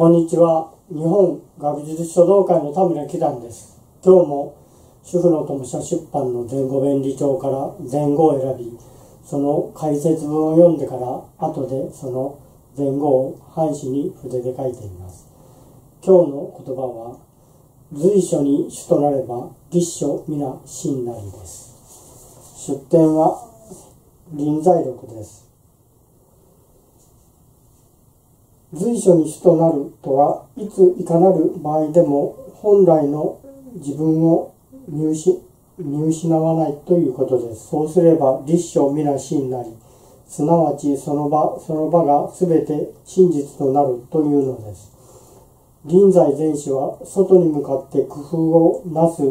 こんにちは。日本学術書道会の田村喜団です。今日も主婦の友社出版の前後弁理帳から前後を選び、その解説文を読んでから後でその前後を半紙に筆で書いています。今日の言葉は、随所に主となれば立書皆真なりです。出典は臨済録です。随所に主となるとはいついかなる場合でも本来の自分を見失見失わないということです。そうすれば立書皆真なり、すなわちその場その場が全て真実となるというのです。臨済前史は外に向かって工夫をなす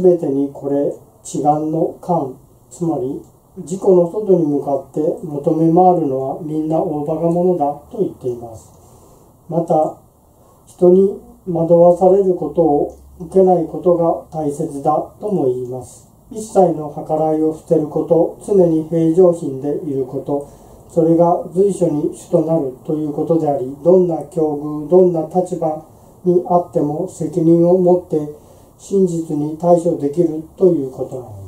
全てにこれ治願の間つまり自己の外に向かって求め回るのはみんな大バカ者だと言っています。また、人に惑わされることを受けないことが大切だとも言います。一切の計らいを捨てること、常に平常心でいること、それが随所に主となるということであり、どんな境遇、どんな立場にあっても責任を持って真実に対処できるということなのです。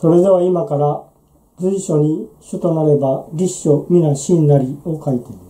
それでは今から随所に主となれば立書皆真なりを書いてみます。